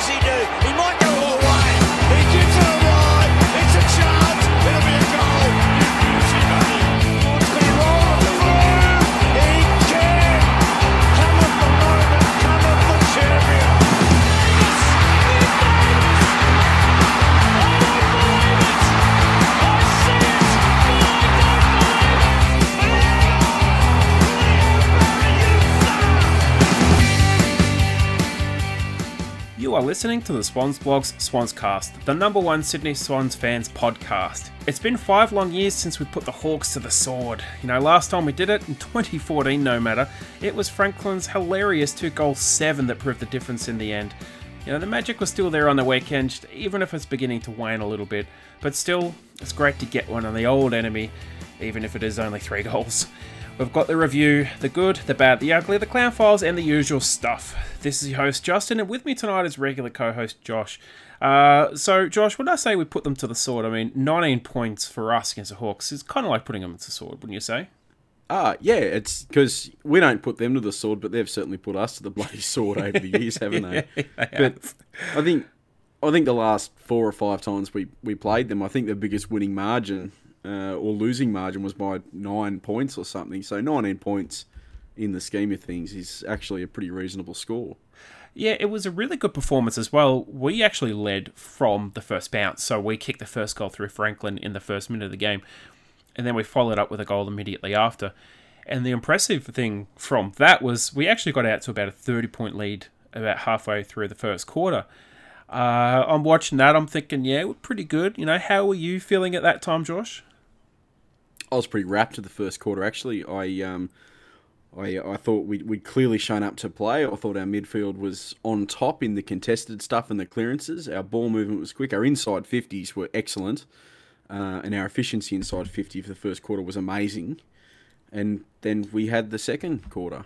does he do? He are listening to the Swans Blogs Swanscast, the number one Sydney Swans fans podcast. It's been five long years since we put the Hawks to the sword. You know, last time we did it in 2014, no matter, it was Franklin's hilarious two goal seven that proved the difference in the end. You know, the magic was still there on the weekend, even if it's beginning to wane a little bit, but still, it's great to get one on the old enemy, even if it is only three goals. We've got the review, the good, the bad, the ugly, the clown files, and the usual stuff. This is your host, Justin, and with me tonight is regular co host, Josh. Uh, so, Josh, when I say we put them to the sword, I mean 19 points for us against the Hawks is kind of like putting them to the sword, wouldn't you say? Ah, yeah, it's because we don't put them to the sword, but they've certainly put us to the bloody sword over the years, haven't they? but I think, I think the last four or five times we, we played them, I think the biggest winning margin uh, or losing margin was by nine points or something. So 19 points in the scheme of things is actually a pretty reasonable score. Yeah, it was a really good performance as well. We actually led from the first bounce, so we kicked the first goal through Franklin in the first minute of the game, and then we followed up with a goal immediately after. And the impressive thing from that was we actually got out to about a 30 point lead about halfway through the first quarter. Uh, I'm watching that, I'm thinking, yeah, we're pretty good. You know, how were you feeling at that time, Josh? I was pretty wrapped to the first quarter. Actually, I um, I I thought we'd, we'd clearly shown up to play. I thought our midfield was on top in the contested stuff and the clearances. Our ball movement was quick. Our inside fifties were excellent, uh, and our efficiency inside fifty for the first quarter was amazing. And then we had the second quarter.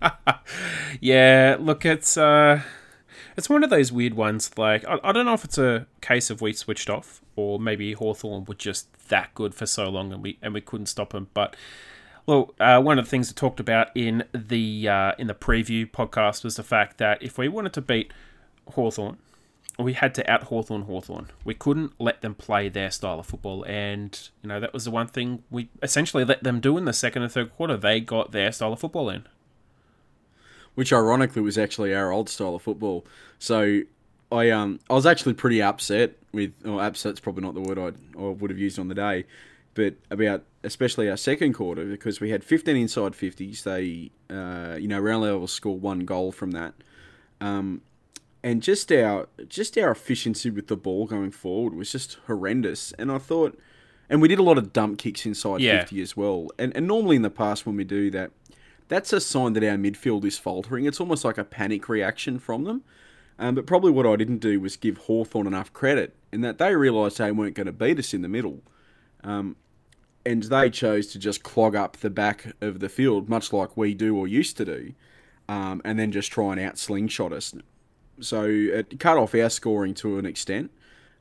yeah, look, it's uh, it's one of those weird ones. Like I, I don't know if it's a case of we switched off, or maybe Hawthorn were just that good for so long and we and we couldn't stop them. But well, uh, one of the things I talked about in the uh, in the preview podcast was the fact that if we wanted to beat Hawthorn, we had to out Hawthorn Hawthorn. We couldn't let them play their style of football, and you know that was the one thing we essentially let them do in the second and third quarter. They got their style of football in which ironically was actually our old style of football. So I um I was actually pretty upset with or upset's probably not the word I'd, I would have used on the day, but about especially our second quarter because we had 15 inside 50s. They uh, you know round level score one goal from that. Um, and just our just our efficiency with the ball going forward was just horrendous. And I thought, and we did a lot of dump kicks inside Yeah. 50 as well. And and normally in the past when we do that, that's a sign that our midfield is faltering. It's almost like a panic reaction from them. Um, but probably what I didn't do was give Hawthorn enough credit in that they realised they weren't going to beat us in the middle. Um, and they chose to just clog up the back of the field, much like we do or used to do, um, and then just try and out slingshot us. So it cut off our scoring to an extent,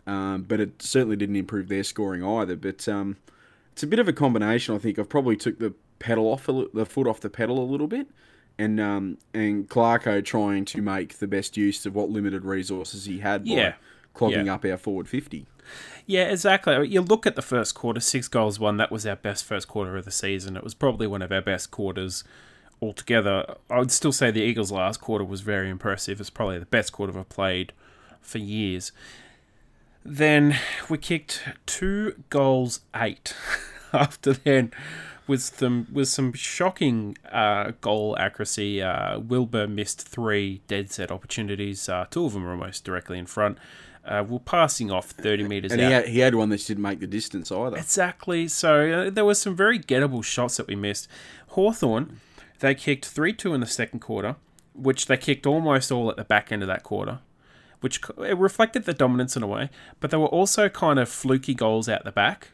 um, but it certainly didn't improve their scoring either. But um, it's a bit of a combination. I think I've probably took the pedal off a, the foot off the pedal a little bit, and um, and Clarko trying to make the best use of what limited resources he had by Yeah. clogging Yeah. up our forward fifty. Yeah, exactly. You look at the first quarter, six goals won. That was our best first quarter of the season. It was probably one of our best quarters altogether. I would still say the Eagles' last quarter was very impressive. It's probably the best quarter I've played for years. Then we kicked two goals eight. After then, with some with some shocking uh, goal accuracy, uh, Wilbur missed three dead set opportunities. Uh, two of them were almost directly in front. Uh, we're passing off thirty meters And out. he had, he had one that didn't make the distance either. Exactly. So uh, there were some very gettable shots that we missed. Hawthorn, they kicked 3 2 in the second quarter, which they kicked almost all at the back end of that quarter, which it reflected the dominance in a way, but there were also kind of fluky goals out the back.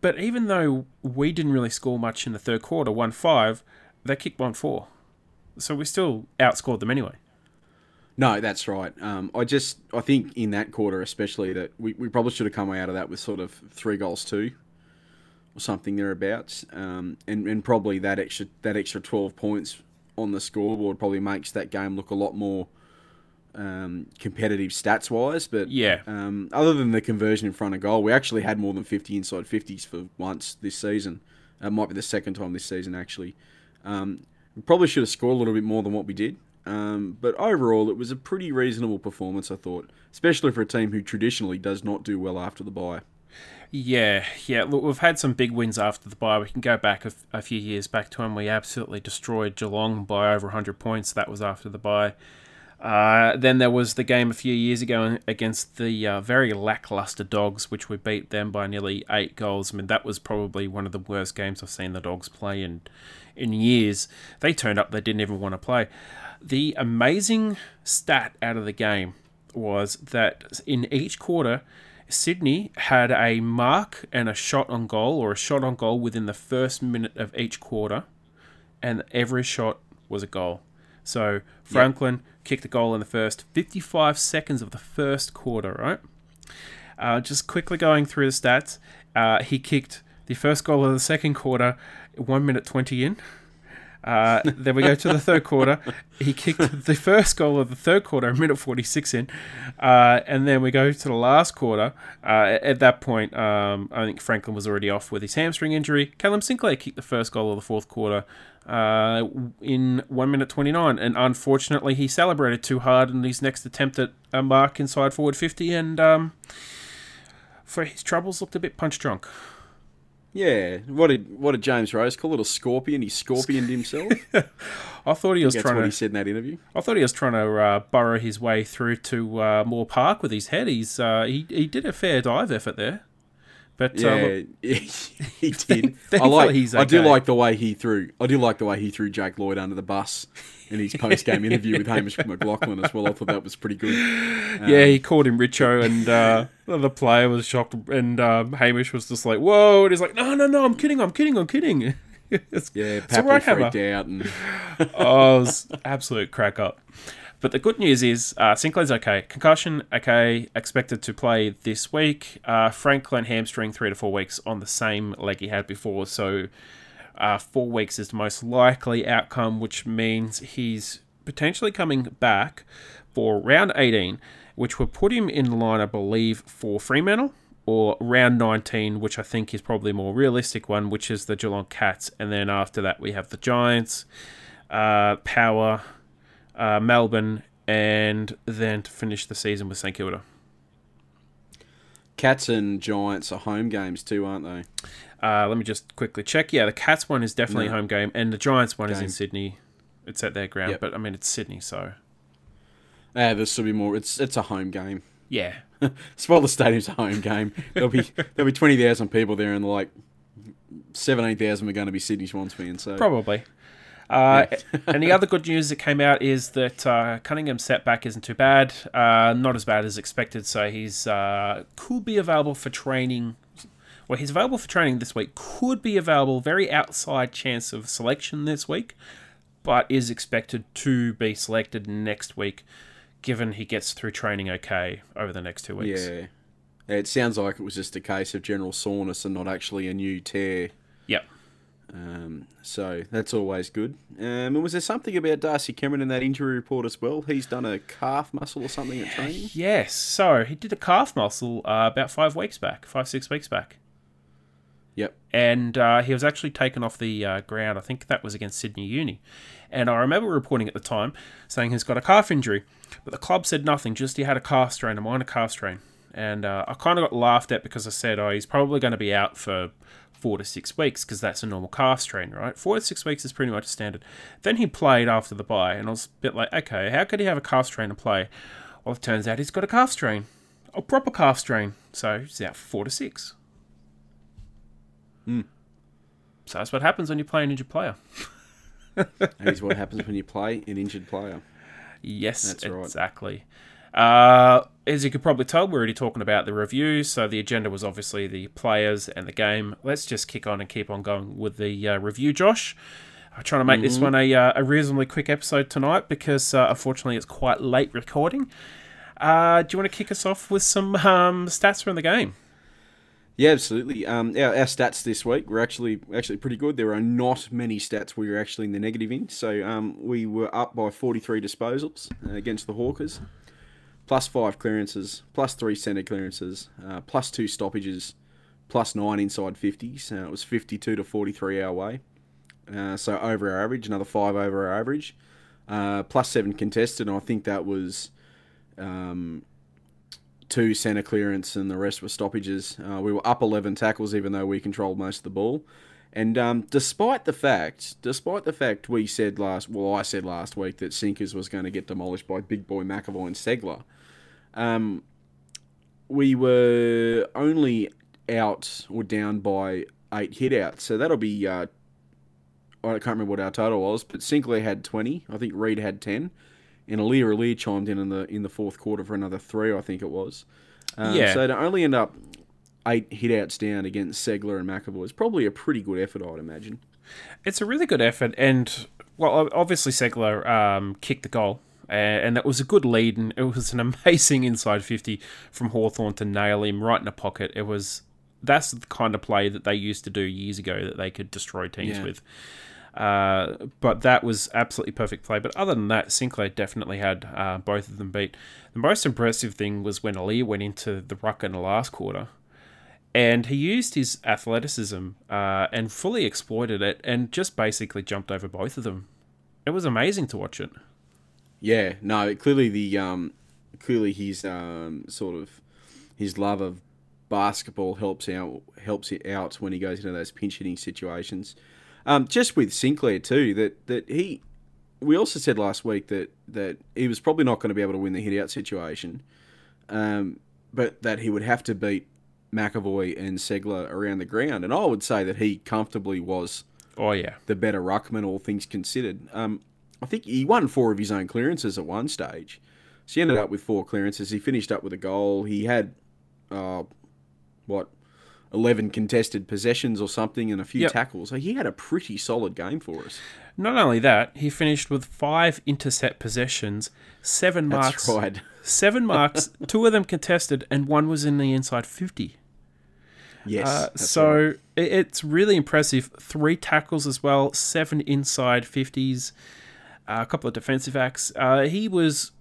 But even though we didn't really score much in the third quarter, 1 5, they kicked 1 4. So we still outscored them anyway. No, that's right. Um, I just I think in that quarter especially that we, we probably should have come out of that with sort of three goals two or something thereabouts. Um, and, and probably that extra that extra twelve points on the scoreboard probably makes that game look a lot more um, competitive stats wise, but Yeah. um, other than the conversion in front of goal, we actually had more than 50 inside 50s for once this season. It might be the second time this season, actually. Um, we probably should have scored a little bit more than what we did. Um, but overall, it was a pretty reasonable performance, I thought, especially for a team who traditionally does not do well after the bye. Yeah, yeah. Look, we've had some big wins after the bye. We can go back a, a few years back to when we absolutely destroyed Geelong by over 100 points. That was after the bye. Uh, then there was the game a few years ago against the uh, very lackluster Dogs, which we beat them by nearly eight goals. I mean, that was probably one of the worst games I've seen the Dogs play in in years. They turned up; they didn't even want to play. The amazing stat out of the game was that in each quarter, Sydney had a mark and a shot on goal, or a shot on goal within the first minute of each quarter, and every shot was a goal. So Franklin kicked a goal in the first 55 seconds of the first quarter, right? Uh, just quickly going through the stats, uh, he kicked the first goal of the second quarter, one minute 20 in. Uh, then we go to the third quarter. He kicked the first goal of the third quarter, a minute 46 in. Uh, and then we go to the last quarter. Uh, at that point, um, I think Franklin was already off with his hamstring injury. Callum Sinclair kicked the first goal of the fourth quarter uh, in 1 minute 29. And unfortunately, he celebrated too hard in his next attempt at a mark inside forward 50. And um, for his troubles, looked a bit punch drunk. Yeah, what did what did James Rose call it? A scorpion? He scorpioned himself. I thought he was That's trying what to. he said in that interview. I thought he was trying to uh, burrow his way through to uh, Moore Park with his head. He's uh, he he did a fair dive effort there, but uh, Yeah, look, he did. I like. he's I do like the way he threw. I do like the way he threw Jake Lloyd under the bus in his post game interview with Hamish McLachlan as well. I thought that was pretty good. yeah, he called him Richo, and uh, the player was shocked, and um, Hamish was just like, "Whoa!" And he's like, "No, no, no, I'm kidding, I'm kidding, I'm kidding." it's, Yeah, it's Papley right, Hammer. freaked out, and oh, it was absolute crack up. But the good news is uh, Sinclair's okay. Concussion, okay. Expected to play this week. Uh, Franklin hamstring three to four weeks on the same leg he had before. So uh, four weeks is the most likely outcome, which means he's potentially coming back for round 18, which would put him in line, I believe, for Fremantle. Or round 19, which I think is probably a more realistic one, which is the Geelong Cats. And then after that, we have the Giants, uh, Power, uh, Melbourne, and then to finish the season with St Kilda. Cats and Giants are home games too, aren't they? Uh, let me just quickly check. Yeah, the Cats one is definitely a No. home game, and the Giants one is in Sydney. It's at their ground, Yep. but I mean it's Sydney, so Yeah, this will be more. It's it's a home game. yeah. Spotless Stadium's a home game. There'll be there'll be twenty thousand people there, and like seventeen thousand are going to be Sydney Swans fans. So Probably. Uh, and the other good news that came out is that uh, Cunningham's setback isn't too bad. Uh, not as bad as expected, so he's uh, could be available for training. Well, he's available for training this week. Could be available. Very outside chance of selection this week, but is expected to be selected next week, given he gets through training okay over the next two weeks. yeah, it sounds like it was just a case of general soreness and not actually a new tear. Yep. Um, so that's always good. Um, and was there something about Darcy Cameron in that injury report as well? He's done a calf muscle or something at training. Yes. So he did a calf muscle uh, about five weeks back, five six weeks back. Yep. and uh, he was actually taken off the uh, ground. I think that was against Sydney Uni. And I remember reporting at the time saying he's got a calf injury, but the club said nothing, just he had a calf strain, a minor calf strain. And uh, I kind of got laughed at because I said, oh, he's probably going to be out for four to six weeks because that's a normal calf strain, right? Four to six weeks is pretty much standard. Then he played after the bye, and I was a bit like, okay, how could he have a calf strain and play? Well, it turns out he's got a calf strain, a proper calf strain. So he's out for four to six. Mm. So that's what happens when you play an injured player. That is what happens when you play an injured player. Yes, That's right. exactly. Uh, as you could probably tell, we're already talking about the review, so the agenda was obviously the players and the game. Let's just kick on and keep on going with the uh, review, Josh. I'm trying to make this one a, uh, a reasonably quick episode tonight because uh, unfortunately it's quite late recording. Uh, do you want to kick us off with some um, stats from the game? Yeah, absolutely. Um, our, our stats this week were actually actually pretty good. There are not many stats we were actually in the negative in. So um, we were up by 43 disposals uh, against the Hawkers, plus five clearances, plus three centre clearances, uh, plus two stoppages, plus nine inside 50s. Uh, it was 52 to 43 our way. Uh, so over our average, another five over our average, uh, plus seven contested. And I think that was um, two centre clearance and the rest were stoppages. Uh, we were up 11 tackles even though we controlled most of the ball. And um, despite the fact, despite the fact we said last, well, I said last week that Sinkers was going to get demolished by Big Boy McEvoy and Ceglar, um, we were only out or down by eight hitouts. So that'll be, uh, I can't remember what our total was, but Sinclair had 20. I think Reid had 10 and Aliir Aliir chimed in in the in the fourth quarter for another three, I think it was. Um, Yeah. So to only end up eight hitouts down against Ceglar and McEvoy is probably a pretty good effort, I'd imagine. It's a really good effort, and well, obviously Ceglar um, kicked the goal, uh, and that was a good lead, and it was an amazing inside fifty from Hawthorn to nail him right in the pocket. It was that's the kind of play that they used to do years ago that they could destroy teams Yeah. with. Uh, but that was absolutely perfect play. But other than that, Sinclair definitely had uh, both of them beat. The most impressive thing was when Ali went into the ruck in the last quarter and he used his athleticism uh, and fully exploited it and just basically jumped over both of them. It was amazing to watch it. Yeah, no, clearly the um, clearly his um, sort of his love of basketball helps out helps it out when he goes into those pinch hitting situations. Um, just with Sinclair too, that that he we also said last week that that he was probably not going to be able to win the hit out situation, um, but that he would have to beat McEvoy and Ceglar around the ground, and I would say that he comfortably was Oh yeah, the better ruckman, all things considered. Um, I think he won four of his own clearances at one stage. So he ended up with four clearances. He finished up with a goal. He had, uh, what, 11 contested possessions or something and a few Yep. tackles. So he had a pretty solid game for us. Not only that, he finished with five intercept possessions, seven That's marks, right. seven marks, two of them contested, and one was in the inside fifty. Yes. Uh, so right. it's really impressive. Three tackles as well, seven inside fifties, uh, a couple of defensive acts. Uh, he was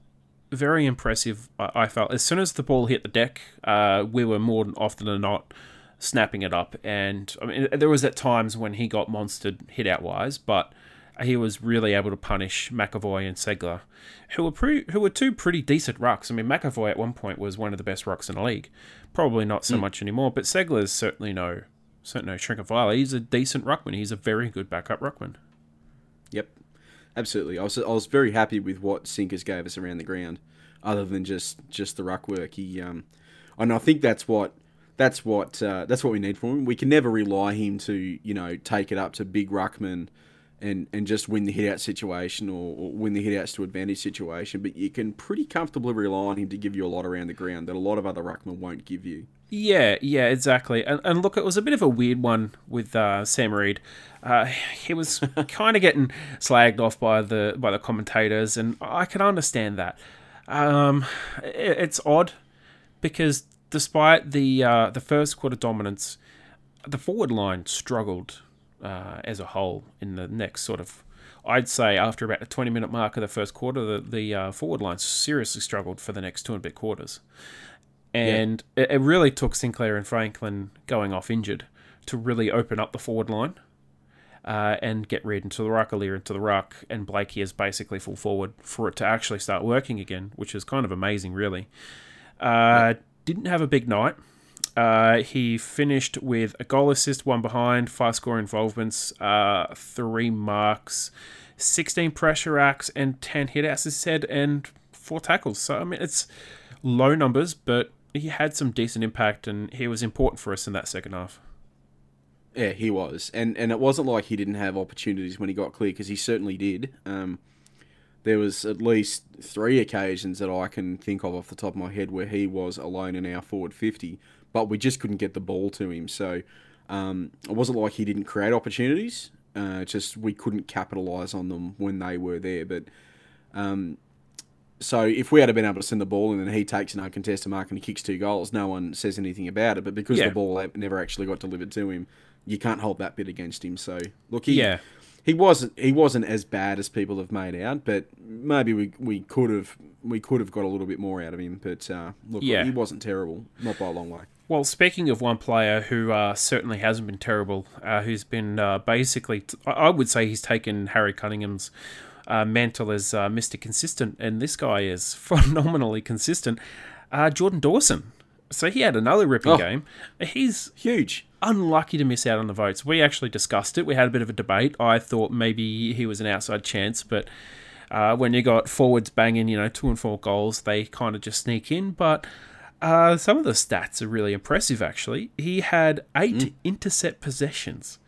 very impressive. I, felt as soon as the ball hit the deck, uh, we were more often than not snapping it up. And I mean, there was at times when he got monstered hit out wise, but he was really able to punish McEvoy and Ceglar, who were pre- who were two pretty decent rucks. I mean, McEvoy at one point was one of the best rucks in the league. Probably not so much anymore, but Ceglar's certainly no certainly no shrink of viola. He's a decent ruckman. He's a very good backup ruckman. Yep, absolutely. I was I was very happy with what Sinkers gave us around the ground, other than just just the ruck work. He um, and I think that's what that's what uh, that's what we need from him. We can never rely him to you know take it up to big ruckman. And, and just win the hit out situation or, or win the hit outs to advantage situation, but you can pretty comfortably rely on him to give you a lot around the ground that a lot of other ruckmen won't give you. Yeah, yeah, exactly. And, and look, it was a bit of a weird one with uh, Sam Reid. Uh, he was kind of getting slagged off by the by the commentators, and I can understand that. Um, it, it's odd because despite the uh, the first quarter dominance, the forward line struggled uh, as a whole in the next sort of. I'd say after about the 20 minute mark of the first quarter, the, the uh, forward line seriously struggled for the next two and a bit quarters and it, it really took Sinclair and Franklin going off injured to really open up the forward line uh, and get Reid into the ruck, Aliir into the ruck, and Blakey is basically full forward for it to actually start working again, which is kind of amazing, really. Uh, didn't have a big night. Uh, he finished with a goal assist, one behind, five score involvements, uh, three marks, 16 pressure acts, and 10 hit outs, as said, and four tackles. So, I mean, it's low numbers, but he had some decent impact, and he was important for us in that second half. Yeah, he was, and and it wasn't like he didn't have opportunities when he got clear because he certainly did. Um, there was at least three occasions that I can think of off the top of my head where he was alone in our forward fifty, but we just couldn't get the ball to him. So um, it wasn't like he didn't create opportunities. Uh, just we couldn't capitalize on them when they were there. But um, so if we had been able to send the ball in and he takes an uncontested mark and he kicks two goals, no one says anything about it. But because Yeah. the ball never actually got delivered to him, you can't hold that bit against him. So look, he, Yeah. he wasn't he wasn't as bad as people have made out, but maybe we we could have we could have got a little bit more out of him. But uh, look, Yeah. he wasn't terrible, not by a long way. Well, speaking of one player who uh, certainly hasn't been terrible, uh, who's been uh, basically, I I would say he's taken Harry Cunningham's uh, mantle as uh, Mr. Consistent, and this guy is phenomenally consistent. Uh, Jordan Dawson. So he had another ripping Oh. game. He's Huge. Unlucky to miss out on the votes. We actually discussed it. We had a bit of a debate. I thought maybe he was an outside chance, but uh, when you got forwards banging, you know, two and four goals, they kind of just sneak in. But uh, some of the stats are really impressive, actually. He had eight intercept possessions,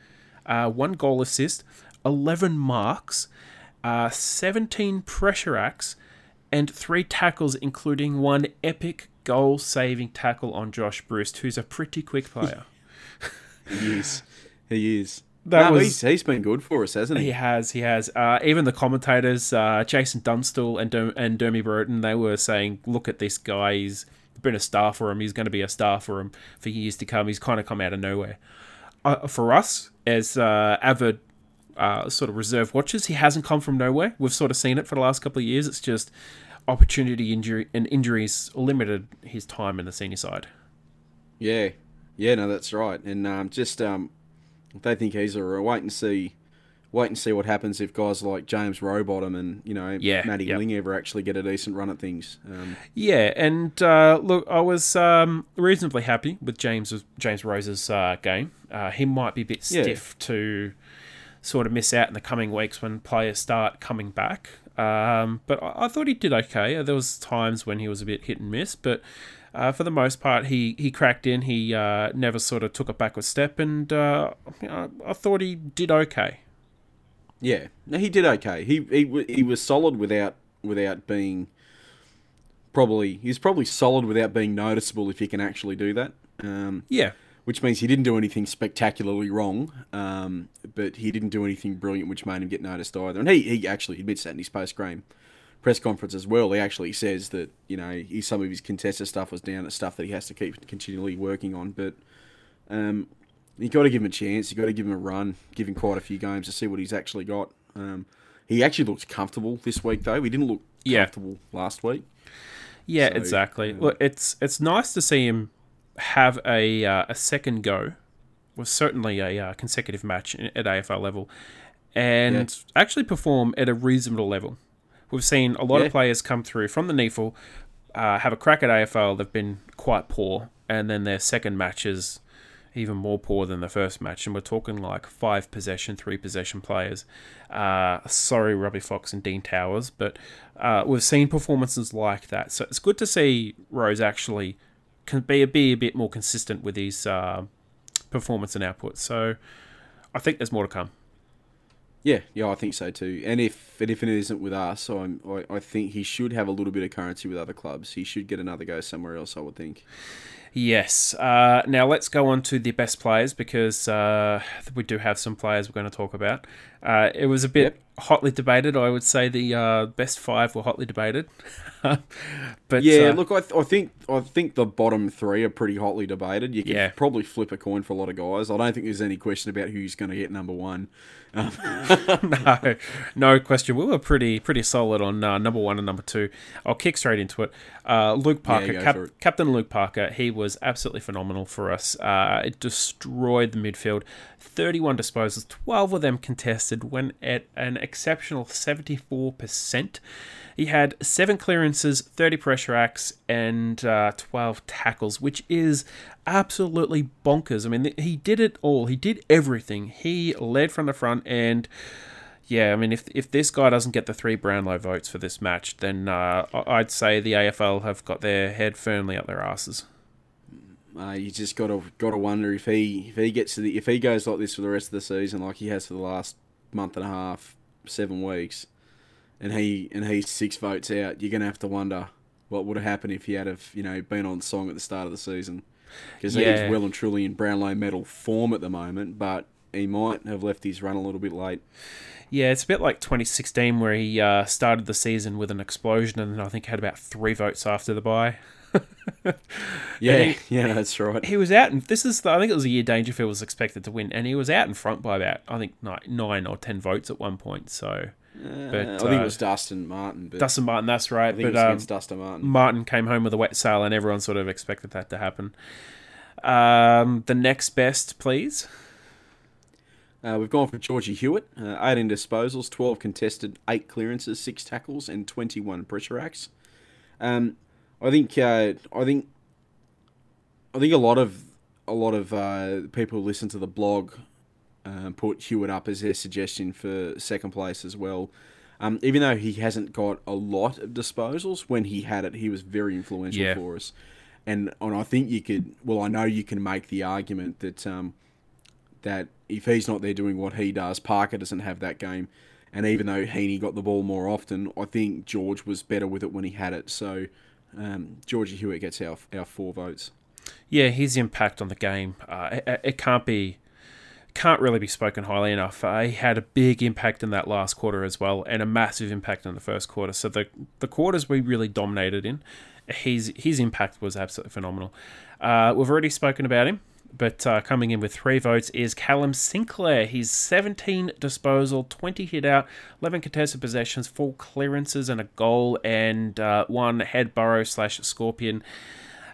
uh, one goal assist, 11 marks, uh, 17 pressure acts, and three tackles, including one epic goal saving tackle on Josh Bruce, who's a pretty quick player. He is. He is. That No, was- he's, he's been good for us, hasn't he? He has, he has. Uh, even the commentators, uh, Jason Dunstall and Der- and Dermy Brereton, they were saying, "Look at this guy. He's been a star for him. He's going to be a star for him for years to come. He's kind of come out of nowhere." Uh, for us, as uh, avid uh, sort of reserve watchers, he hasn't come from nowhere. We've sort of seen it for the last couple of years. It's just opportunity injury and injuries limited his time in the senior side. Yeah, yeah, no, that's right. And um, just um, they think he's a wait and see, wait and see what happens if guys like James Rowbottom and you know Yeah, Matty yep. Ling ever actually get a decent run at things. Um, Yeah, and uh, look, I was um, reasonably happy with James James Rose's uh, game. Uh, he might be a bit Yeah. stiff to sort of miss out in the coming weeks when players start coming back. Um, but I, I thought he did okay. There was times when he was a bit hit and miss, but uh, for the most part, he, he cracked in. He uh, never sort of took a backward step, and uh, I thought he did okay. yeah, no, he did okay. He he he was solid without without being probably he's probably solid without being noticeable if he can actually do that. Um, Yeah, which means he didn't do anything spectacularly wrong, um, but he didn't do anything brilliant which made him get noticed either. And he, he actually admits that in his post game press conference as well. He actually says that you know he, some of his contested stuff was down at stuff that he has to keep continually working on. But um, you got to give him a chance. You got to give him a run. Give him quite a few games to see what he's actually got. Um, he actually looked comfortable this week though. He didn't look Yeah. comfortable last week. Yeah, So, exactly. um, Look, it's it's nice to see him have a uh, a second go. Was certainly a uh, consecutive match at AFL level, and actually perform at a reasonable level. We've seen a lot Yeah. of players come through from the NEAFL, uh, have a crack at AFL. They've been quite poor, and then their second matches even more poor than the first match. And we're talking like five possession, three possession players. Uh, sorry, Robbie Fox and Dean Towers, but uh, we've seen performances like that. So it's good to see Rose actually can be a, be a bit more consistent with his uh, performance and output. So I think there's more to come. Yeah, yeah, I think so too. And if and if it isn't with us, I'm, I I think he should have a little bit of currency with other clubs. He should get another go somewhere else. I would think. Yes. Uh, now let's go on to the best players because uh, we do have some players we're going to talk about. Uh, it was a bit Yep. Hotly debated. I would say the uh, best five were hotly debated. but Yeah, uh, look, I, th- I think I think the bottom three are pretty hotly debated. You can Yeah. probably flip a coin for a lot of guys. I don't think there's any question about who's going to get number one. no, no question. We were pretty pretty solid on uh, number one and number two. I'll kick straight into it. Uh, Luke Parker, go Cap-. Captain Luke Parker, he was absolutely phenomenal for us. Uh, it destroyed the midfield. 31 disposals, 12 of them contested, went at an exceptional 74%. He had seven clearances, 30 pressure acts, and uh, 12 tackles, which is absolutely bonkers. I mean, he did it all. He did everything. He led from the front, and yeah, I mean, if if this guy doesn't get the three Brownlow votes for this match, then uh, I'd say the AFL have got their head firmly up their asses. Uh, you just got to got to wonder if he if he gets to the if he goes like this for the rest of the season, like he has for the last month and a half, seven weeks, and he and he's six votes out. You're gonna have to wonder what would have happened if he had have you know been on song at the start of the season, because Yeah. he's well and truly in Brownlow medal form at the moment, but he might have left his run a little bit late. Yeah, it's a bit like 2016 where he uh, started the season with an explosion and then I think had about three votes after the bye. Yeah, And yeah, that's right. He was out, and this is the, I think it was a year Dangerfield was expected to win, and he was out in front by about I think nine, nine or ten votes at one point. So, but Uh, I think uh, it was Dustin Martin, but Dustin Martin, that's right. I think it But was um, against Dustin Martin. Martin came home with a wet sail, and everyone sort of expected that to happen. Um, the next best, please. Uh, we've gone for Georgie Hewett, uh, 18 disposals, 12 contested, 8 clearances, 6 tackles, and 21 pressure acts. Um, I think uh, I think I think a lot of a lot of uh, people who listen to the blog uh, put Hewett up as their suggestion for second place as well. Um, even though he hasn't got a lot of disposals, when he had it, he was very influential Yeah. for us. And and I think you could, well, I know you can make the argument that um, that if he's not there doing what he does, Parker doesn't have that game. And even though Heeney got the ball more often, I think George was better with it when he had it. So um, Georgie Hewett gets our our four votes. Yeah, his impact on the game, uh, it, it can't be, can't really be spoken highly enough. Uh, he had a big impact in that last quarter as well, and a massive impact in the first quarter. So the the quarters we really dominated in, his his impact was absolutely phenomenal. Uh, we've already spoken about him, but uh, coming in with three votes is Callum Sinclair. He's 17 disposal, 20 hit out, 11 contested possessions, four clearances, and a goal, and uh, one head burrow slash scorpion.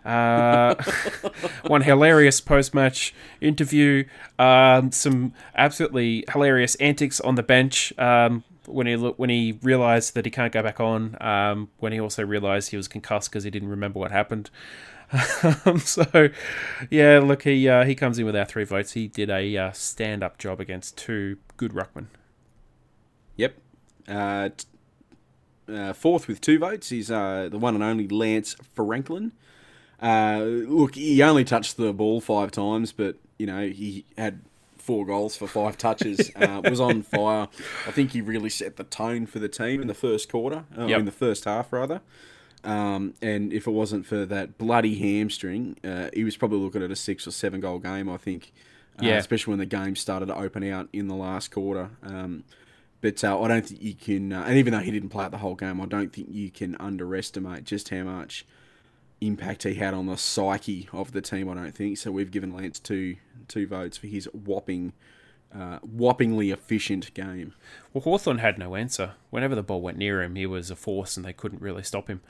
Uh, one hilarious post-match interview. Um, some absolutely hilarious antics on the bench. Um, when he when he realized that he can't go back on. Um, when he also realized he was concussed because he didn't remember what happened. um, so, yeah, look, he uh, he comes in with our three votes. He did a uh, stand-up job against two good ruckmen. Yep. Uh, t- uh, fourth with two votes is uh, the one and only Lance Franklin. Uh, look, he only touched the ball five times, but you know he had four goals for five touches. uh, was on fire. I think he really set the tone for the team in the first quarter, uh, Yep. in the first half rather. Um, and if it wasn't for that bloody hamstring, uh, he was probably looking at a six or seven goal game. I think. Uh, Yeah. especially when the game started to open out in the last quarter. Um, but uh, I don't think you can, uh, and even though he didn't play out the whole game, I don't think you can underestimate just how much impact he had on the psyche of the team. I don't think so. We've given Lance two two votes for his whopping, uh, whoppingly efficient game. Well, Hawthorn had no answer. Whenever the ball went near him, he was a force, and they couldn't really stop him.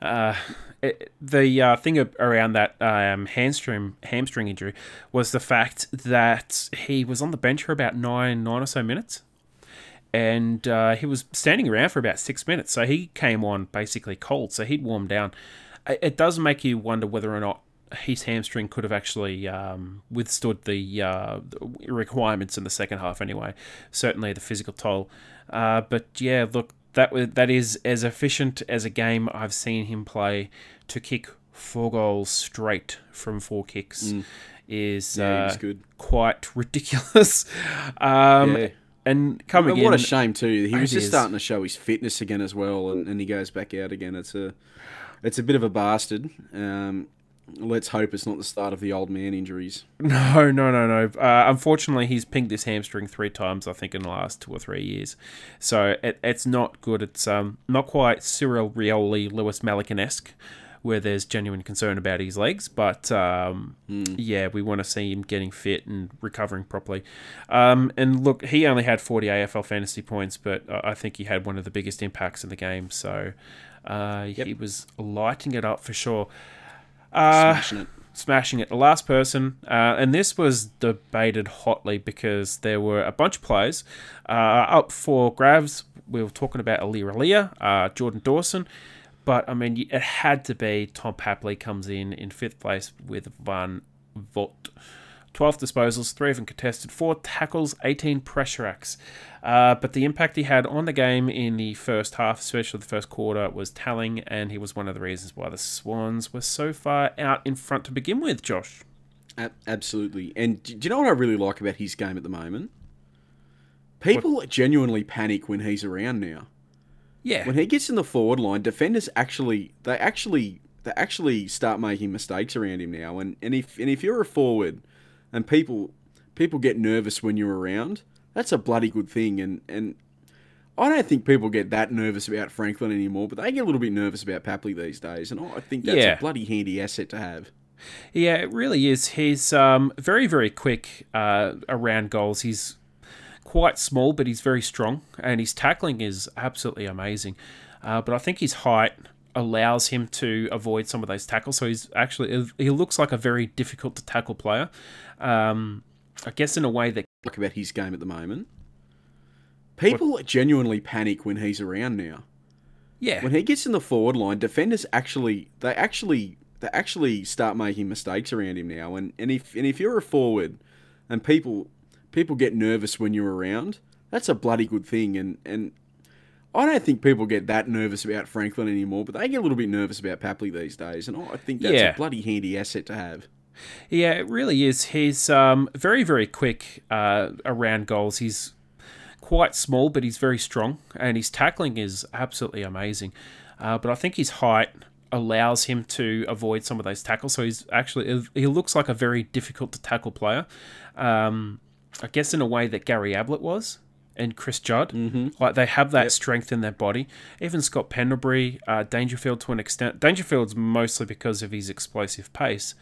Uh, it, the uh, thing around that um, hamstring hamstring injury was the fact that he was on the bench for about nine nine or so minutes, and uh, he was standing around for about six minutes. So he came on basically cold. So he'd warmed down. It, it does make you wonder whether or not his hamstring could have actually um, withstood the, uh, requirements in the second half. Anyway, certainly the physical toll. Uh, but yeah, look, that that is as efficient as a game I've seen him play to kick four goals straight from four kicks. Is Mm. Yeah, uh, good. quite ridiculous. Um, Yeah. And coming But what in, a shame too. He was just is. starting to show his fitness again as well, and, and he goes back out again. It's a, it's a bit of a bastard. Um, let's hope it's not the start of the old man injuries. No, no, no, no. Uh, unfortunately, he's pinged this hamstring three times, I think, in the last two or three years. So it, it's not good. It's um not quite Cyril Rioli, Lewis Melican esque, where there's genuine concern about his legs. But um, yeah, we want to see him getting fit and recovering properly. Um, and look, he only had 40 AFL fantasy points, but I I think he had one of the biggest impacts in the game. So uh, he was lighting it up for sure. Uh, Smashing it. smashing it. The last person, uh, and this was debated hotly because there were a bunch of players uh, up for grabs. We were talking about Aliir Aliir, uh, Jordan Dawson, but I mean, it had to be Tom Papley comes in in fifth place with one vote. 12 disposals, 3 of them contested, 4 tackles, 18 pressure acts. Uh, but the impact he had on the game in the first half, especially the first quarter, was telling, and he was one of the reasons why the Swans were so far out in front to begin with, Josh. Absolutely. And do do you know what I really like about his game at the moment? People genuinely panic when he's around now. Yeah. When he gets in the forward line, defenders actually they actually they actually start making mistakes around him now. And and if and if you're a forward and people people get nervous when you're around, that's a bloody good thing. And and I don't think people get that nervous about Franklin anymore, but they get a little bit nervous about Papley these days, and I think that's Yeah. a bloody handy asset to have. Yeah, it really is. He's um, very, very quick uh, around goals. He's quite small, but he's very strong, and his tackling is absolutely amazing. Uh, but I think his height allows him to avoid some of those tackles. So he's actually he looks like a very difficult to tackle player. Um, I guess in a way that Like about his game at the moment. People genuinely panic when he's around now. yeah, When he gets in the forward line, defenders actually they actually they actually start making mistakes around him now. And, and if and if you're a forward and people people get nervous when you're around, that's a bloody good thing. And and I don't think people get that nervous about Franklin anymore, but they get a little bit nervous about Papley these days. And I think that's Yeah. a bloody handy asset to have. Yeah, it really is. He's um, very, very quick uh, around goals. He's quite small, but he's very strong, and his tackling is absolutely amazing. Uh, but I think his height allows him to avoid some of those tackles. So he's actually he looks like a very difficult to tackle player. Um, I guess in a way that Gary Ablett was. And Chris Judd, mm-hmm. like they have that strength in their body. Even Scott Pendlebury, uh, Dangerfield to an extent. Dangerfield's mostly because of his explosive pace,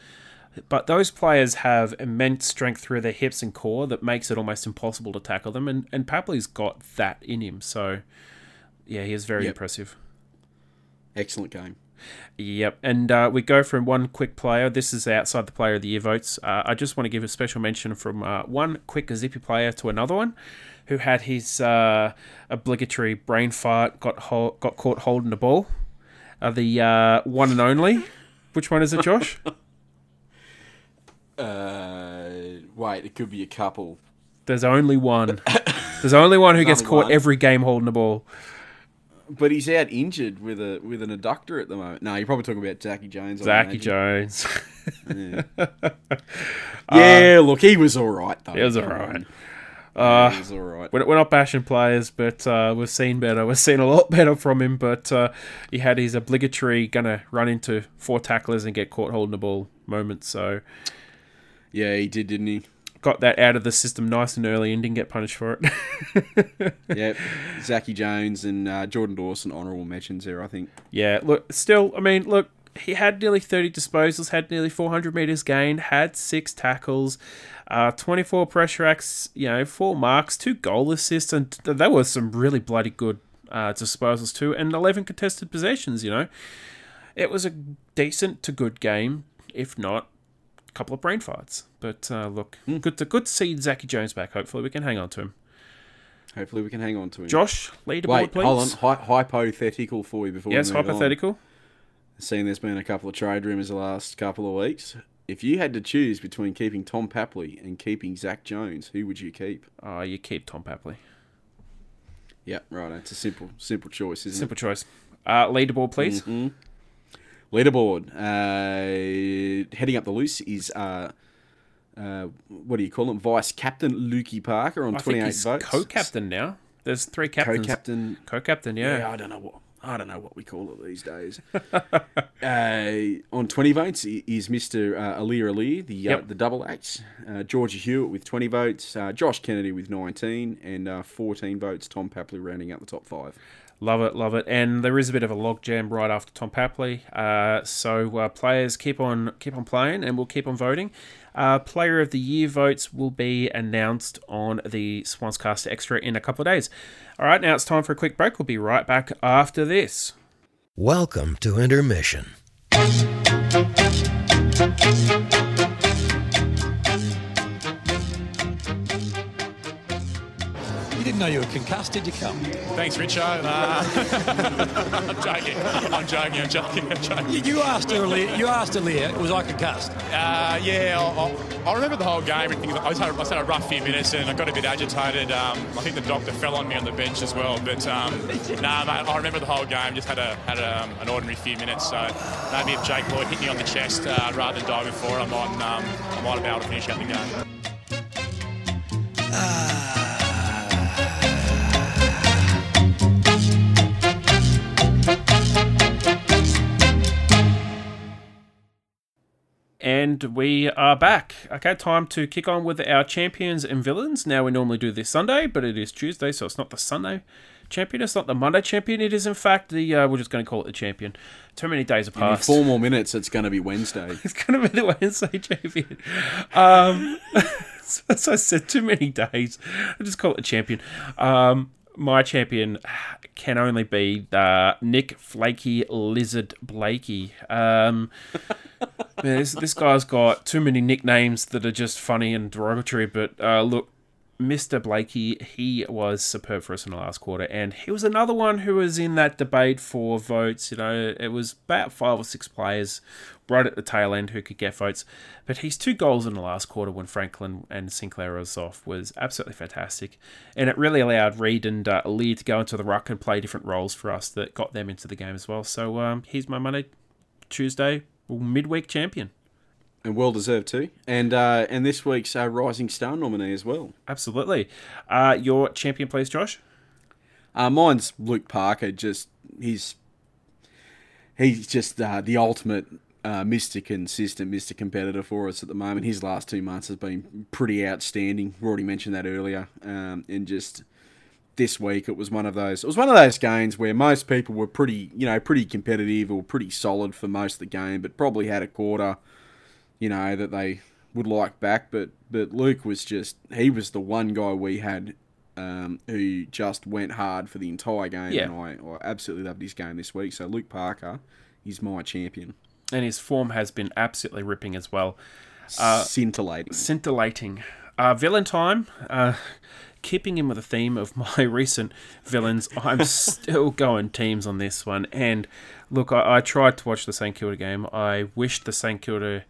but those players have immense strength through their hips and core that makes it almost impossible to tackle them. And, and Papley's got that in him. So, yeah, he is very Yep. impressive. Excellent game. Yep. And uh, we go from one quick player. This is outside the player of the year votes. Uh, I just want to give a special mention from uh, one quick zippy player to another one who had his uh, obligatory brain fart, got, got caught holding the ball. Uh, the uh, one and only. Which one is it, Josh? Uh, wait, it could be a couple. There's only one. There's only one who gets caught one. every game holding the ball. But he's out injured with a with an adductor at the moment. No, you're probably talking about Zachy Jones. Zachy. Jones. Yeah, look, he was all right though. He was alright. Uh, he was all right. We're we're not bashing players, but uh, we've seen better. We've seen a lot better from him. But uh, he had his obligatory gonna run into four tacklers and get caught holding the ball moment. So Yeah, he did, didn't he? got that out of the system nice and early and didn't get punished for it. Yep. Zachy Jones and uh, Jordan Dawson, honourable mentions there, I think. Yeah, look, still, I mean, look, he had nearly 30 disposals, had nearly 400 meters gained, had six tackles, uh, 24 pressure acts, you know, four marks, two goal assists, and th- there were some really bloody good uh, disposals too, and 11 contested possessions, you know. It was a decent to good game, if not couple of brain farts. But uh, look, good to good to see Zachy Jones back. Hopefully, we can hang on to him. Hopefully we can hang on to him. Josh, leaderboard, Wait, please. hold on. Hy- hypothetical for you before Yes, we move on. hypothetical. Seeing there's been a couple of trade rumours the last couple of weeks. If you had to choose between keeping Tom Papley and keeping Zak Jones, who would you keep? Oh, you keep Tom Papley. Yeah, right. It's a simple, simple choice, isn't it? Simple choice. Uh, leaderboard, please. it? Leaderboard. Uh, heading up the loose is uh, uh, what do you call him? Vice captain Lukey Parker on I twenty think eight he's votes. co-captain now. There's three captains. Co-captain. Co-captain, Yeah. yeah. I don't know what I don't know what we call it these days. uh, on twenty votes is Mister uh, Aliir Aliir, the uh, the double act. Uh, Georgia Hewett with twenty votes. Uh, Josh Kennedy with nineteen and uh, fourteen votes. Tom Papley rounding out the top five. Love it, love it. And there is a bit of a logjam right after Tom Papley. Uh, so uh, players keep on keep on playing, and we'll keep on voting. Uh, Player of the Year votes will be announced on the Swanscast Extra in a couple of days. All right, now it's time for a quick break. We'll be right back after this. Welcome to intermission. Didn't know you were concussed, did you, come? Thanks, Richo. Uh, I'm joking. I'm joking. I'm joking. I'm joking. You, you asked earlier. You asked earlier. Was I concussed? Uh, yeah, I, I, I remember the whole game and things. I just had, I just had a rough few minutes and I got a bit agitated. Um, I think the doctor fell on me on the bench as well. But um, nah, mate, I remember the whole game. Just had a had a, um, an ordinary few minutes. So maybe if Jake Lloyd hit me on the chest uh, rather than diving for it, I might um, I might have been able to finish out the game. And we are back. Okay, time to kick on with our champions and villains. Now, we normally do this Sunday, but it is Tuesday, so it's not the Sunday champion. It's not the Monday champion. It is, in fact, the. Uh, we're just going to call it the champion. Too many days have In passed. four more minutes, it's going to be Wednesday. It's going to be the Wednesday champion. Um, as I said, too many days. I just call it a champion. Um, my champion can only be uh, Nick Flaky Lizard Blakey. Um, man, this, this guy's got too many nicknames that are just funny and derogatory. But uh, look, Mr. Blakey, he was superb for us in the last quarter, and he was another one who was in that debate for votes. You know, it was about five or six players right at the tail end who could get votes, but his two goals in the last quarter when Franklin and Sinclair was off was absolutely fantastic, and it really allowed Reid and uh, Lee to go into the ruck and play different roles for us that got them into the game as well. So um, he's my Monday, Tuesday, midweek champion. And well deserved too. And uh, and this week's uh, Rising Star nominee as well. Absolutely. Uh, your champion, please, Josh. Uh, mine's Luke Parker. Just he's he's just uh, the ultimate uh, Mr. Consistent, Mr. Competitor for us at the moment. His last two months has been pretty outstanding. We already mentioned that earlier, um, and just this week it was one of those. It was one of those games where most people were pretty, you know, pretty competitive or pretty solid for most of the game, but probably had a quarter, you know, that they would like back. But but Luke was just he was the one guy we had um, who just went hard for the entire game, Yeah. and I, I absolutely loved his game this week. So Luke Parker is my champion. And his form has been absolutely ripping as well. Uh, Scintillating. Scintillating. Uh, villain time. Uh, keeping in with the theme of my recent villains, I'm still going teams on this one. And look, I, I tried to watch the St Kilda game. I wished the St Kilda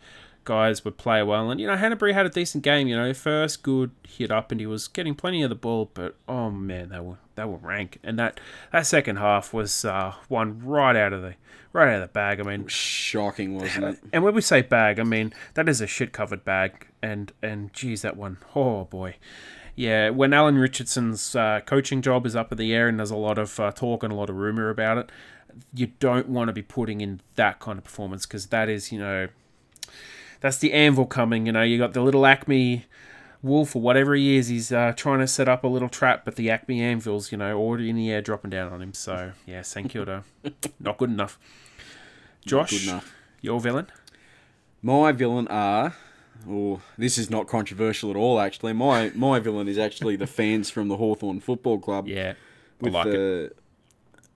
guys would play well. And, you know, Hanbury had a decent game. You know, first good hit up and he was getting plenty of the ball. But, oh, man, they were, they were rank. And that, that second half was uh, one right out of the right out of the bag. I mean, Shocking, wasn't it? and when we say bag, I mean that is a shit covered bag. And and geez, that one, oh boy, yeah. When Alan Richardson's uh, coaching job is up in the air and there's a lot of uh, talk and a lot of rumor about it, you don't want to be putting in that kind of performance because that is, you know, that's the anvil coming. You know, you got the little Acme wolf or whatever he is. He's uh, trying to set up a little trap, but the Acme anvil's, you know, already in the air, dropping down on him. So yeah, St Kilda, not good enough. Josh, good enough. your villain. My villain are, or this is not controversial at all. Actually, my my villain is actually the fans from the Hawthorn Football Club. Yeah, I with like it. the,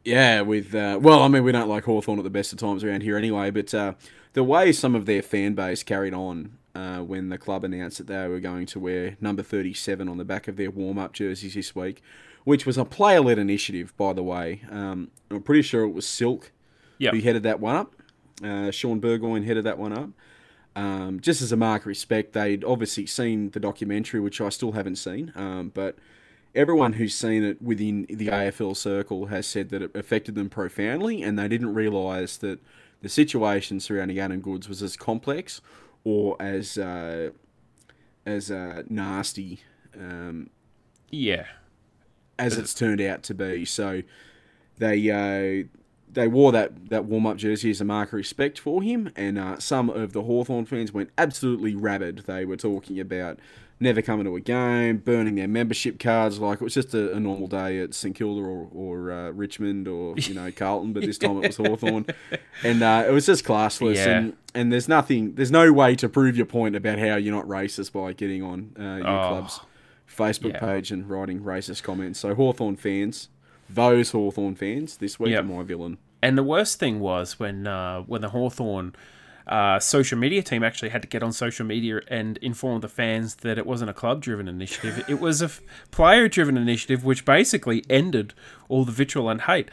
Yeah, with uh, well, I mean, we don't like Hawthorn at the best of times around here anyway. But uh, the way some of their fan base carried on uh, when the club announced that they were going to wear number thirty-seven on the back of their warm-up jerseys this week, which was a player-led initiative, by the way. Um, I'm pretty sure it was Silk Yeah, who headed that one up. Uh, Shaun Burgoyne headed that one up. Um, just as a mark of respect, they'd obviously seen the documentary, which I still haven't seen. Um, but everyone who's seen it within the AFL circle has said that it affected them profoundly, and they didn't realise that the situation surrounding Adam Goodes was as complex or as uh, as uh, nasty um, yeah, as it's turned out to be. So they uh, they wore that, that warm up jersey as a mark of respect for him, and uh, some of the Hawthorn fans went absolutely rabid. They were talking about never coming to a game, burning their membership cards, like it was just a, a normal day at St Kilda or, or uh, Richmond or you know Carlton, but this time it was Hawthorn, and uh, it was just classless. Yeah. And and there's nothing, there's no way to prove your point about how you're not racist by getting on uh, your Oh. club's Facebook Yeah. page and writing racist comments. So Hawthorn fans, those Hawthorn fans this week Yep. are my villain. and the worst thing was when uh, when the Hawthorn uh, social media team actually had to get on social media and inform the fans that it wasn't a club driven initiative. It was a player driven initiative, which basically ended all the vitriol and hate.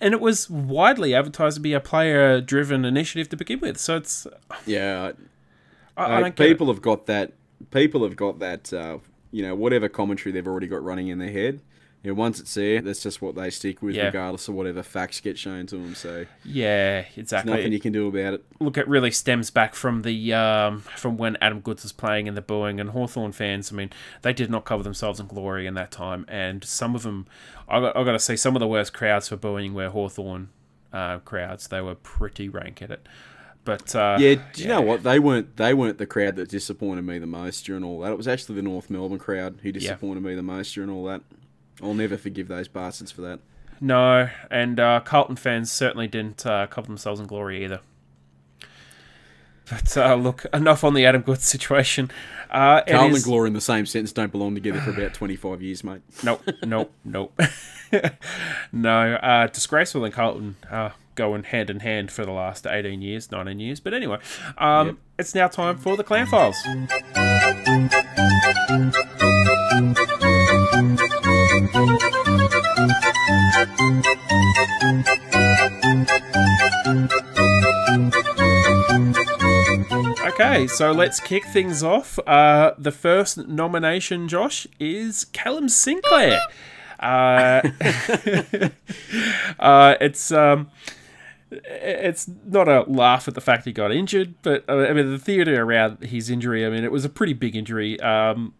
And it was widely advertised to be a player driven initiative to begin with. So it's. Yeah, I, I don't get it. people have got that. People have got that. Uh, you know, whatever commentary they've already got running in their head. You know, once it's there, that's just what they stick with, Yeah. regardless of whatever facts get shown to them. So Yeah, there's exactly. nothing you can do about it. look, it really stems back from the um, from when Adam Goodes was playing in the booing and Hawthorn fans. I mean, they did not cover themselves in glory in that time, and some of them, I got, I got to say, some of the worst crowds for booing were Hawthorn uh, crowds. They were pretty rank at it. But uh, Yeah, do you know what? They weren't. They weren't the crowd that disappointed me the most during all that. It was actually the North Melbourne crowd who disappointed me the most during all that. I'll never forgive those bastards for that. No, and uh, Carlton fans certainly didn't uh, cover themselves in glory either. But uh, look, enough on the Adam Goodes situation. Uh, Carlton is- and Glory in the same sentence don't belong together for about 25 years, mate. Nope, nope, nope. no, uh, Disgraceful and Carlton uh, going hand in hand for the last 18 years, 19 years. But anyway, um, Yep. it's now time for the Clown Files. Okay, so let's kick things off. Uh, the first nomination, Josh, is Callum Sinclair. Uh, uh, it's um, it's not a laugh at the fact he got injured, but uh, I mean the theatre around his injury. I mean it was a pretty big injury. Um,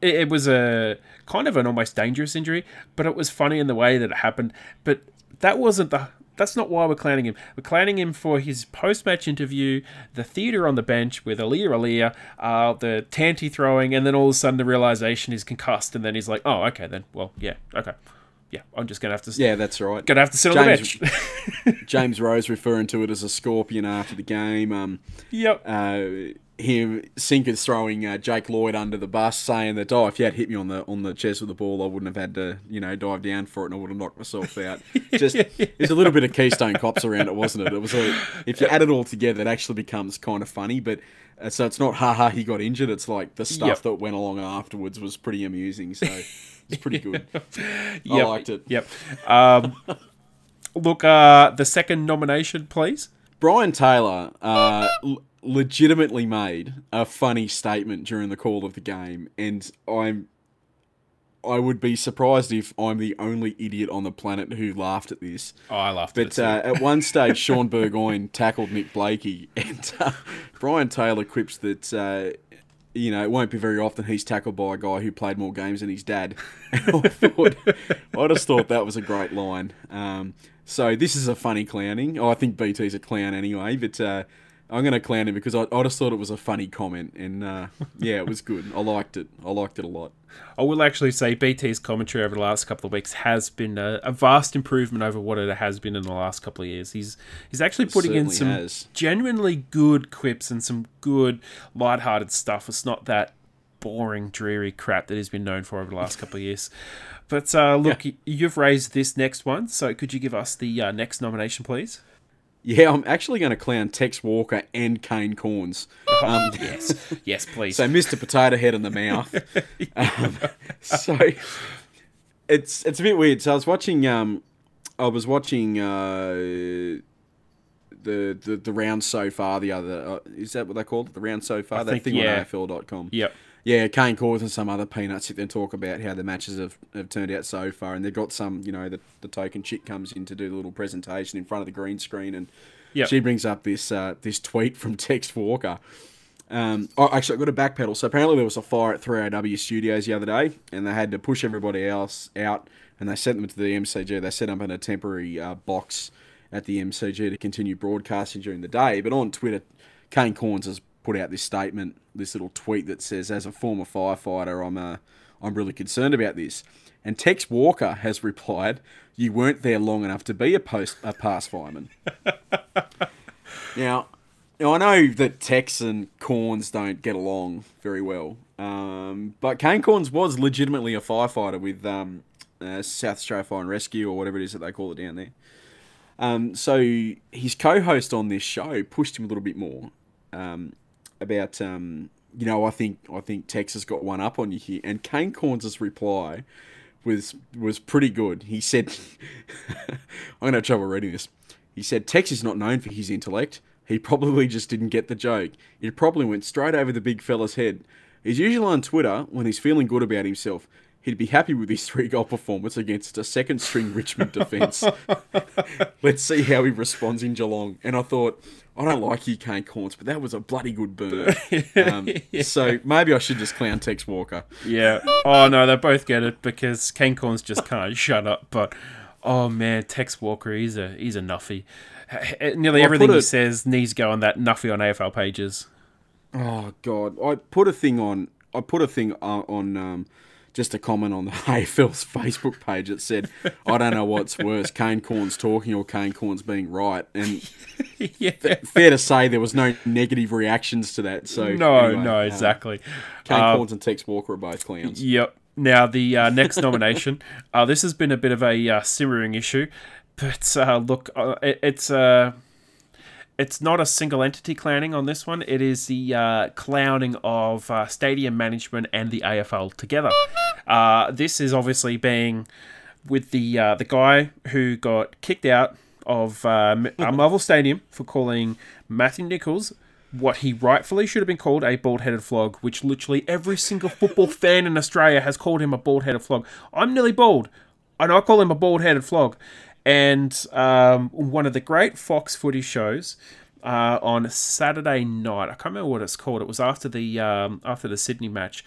it, it was a kind of an almost dangerous injury, but it was funny in the way that it happened. But that wasn't the. That's not why we're clowning him. We're clowning him for his post-match interview, the theatre on the bench with Aliir Aliir, uh, the tanty throwing, and then all of a sudden the realization is concussed, and then he's like, "Oh, okay, then. Well, yeah, okay, yeah, I'm just gonna have to, Yeah, that's right. gonna have to sit on the James- bench." James Rose referring to it as a scorpion after the game. Um, yep. uh, him Sinkers throwing uh, Jake Lloyd under the bus, saying that oh, if you had hit me on the on the chest with the ball, I wouldn't have had to you know dive down for it, and I would have knocked myself out. Just there's a little bit of Keystone Cops around it, wasn't it? It was a, if you add it all together, it actually becomes kind of funny. But uh, so it's not haha he got injured. It's like the stuff Yep. that went along afterwards was pretty amusing. So it's pretty good. I liked it. Yep. Um, look, uh, the second nomination, please. Brian Taylor uh, l- legitimately made a funny statement during the call of the game, and I'm I would be surprised if I'm the only idiot on the planet who laughed at this. Oh, I laughed at But uh, at one stage, Shaun Burgoyne tackled Nick Blakey, and uh, Brian Taylor quips that. Uh, you know, it won't be very often he's tackled by a guy who played more games than his dad. I thought, I just thought that was a great line. Um, so this is a funny clowning. Oh, I think BT's a clown anyway, but uh, I'm going to clown him because I, I just thought it was a funny comment, and uh, yeah, it was good. I liked it. I liked it a lot. I will actually say BT's commentary over the last couple of weeks has been a, a vast improvement over what it has been in the last couple of years. He's he's actually putting in some has. genuinely good quips and some good light-hearted stuff. It's not that boring, dreary crap that he's been known for over the last couple of years. But uh, look, y you've raised this next one, so could you give us the uh, next nomination, please? Yeah, I'm actually going to clown Tex Walker and Kane Cornes. Um, Yes, yes, please. So Mr. Potato Head in the mouth. um, so it's it's a bit weird. So I was watching um I was watching uh the the, the round so far the other uh, is that what they called it? The round so far? that think, thing yeah. on AFL.com. Yep. Yeah, Kane Cornes and some other peanuts sit there and talk about how the matches have, have turned out so far, and they've got some, you know, the, the token chick comes in to do the little presentation in front of the green screen, and Yep. she brings up this uh, this tweet from Tex Walker. Um, oh, actually, I've got a backpedal. So apparently there was a fire at 3AW Studios the other day, and they had to push everybody else out, and they sent them to the MCG. They set up in a temporary uh, box at the MCG to continue broadcasting during the day. But on Twitter, Kane Cornes has put out this statement, this little tweet that says, "As a former firefighter, I'm uh, I'm really concerned about this." And Tex Walker has replied, "You weren't there long enough to be a post a pass fireman." Now, now I know that Tex and Cornes don't get along very well, um, but Kane Cornes was legitimately a firefighter with um, uh, South Australia Fire and Rescue or whatever it is that they call it down there. Um, so his co-host on this show pushed him a little bit more um, about, um, you know, I think I think Tex has got one up on you here, and Kane Cornes' reply was was pretty good. He said, "I'm gonna have trouble reading this." He said, "Tex is not known for his intellect. He probably just didn't get the joke. It probably went straight over the big fella's head. He's usually on Twitter when he's feeling good about himself. He'd be happy with his three goal performance against a second string Richmond defence. Let's see how he responds in Geelong. And I thought, I don't like you, Kane Cornes, but that was a bloody good burn. Um, So maybe I should just clown Tex Walker. Yeah. Oh no, they both get it because Kane Cornes just can't shut up. But oh man, Tex Walker, he's a he's a nuffy. Nearly Well, everything he it- says needs to go on that nuffy on AFL pages. Oh God! I put a thing on. I put a thing on, on um, just a comment on the AFL's Facebook page that said, "I don't know what's worse, Kane Cornes talking or Kane Cornes being right." And yeah. fair to say, there was no negative reactions to that. So No, anyway, no, uh, exactly. Kane Uh, Cornes and Tex Walker are both clowns. Yep. Now the uh, next nomination. Uh, this has been a bit of a uh, simmering issue, but uh, look, uh, it, it's uh, it's not a single entity clowning on this one. It is the uh, clowning of uh, stadium management and the AFL together. Uh, this is obviously being with the uh, the guy who got kicked out of um, uh, Marvel Stadium for calling Matthew Nicholls what he rightfully should have been called a bald-headed flog, which literally every single football fan in Australia has called him a bald-headed flog. I'm nearly bald, and I call him a bald-headed flog. And um, one of the great Fox footy shows uh, on Saturday night, I can't remember what it's called. It was after the um, after the Sydney match.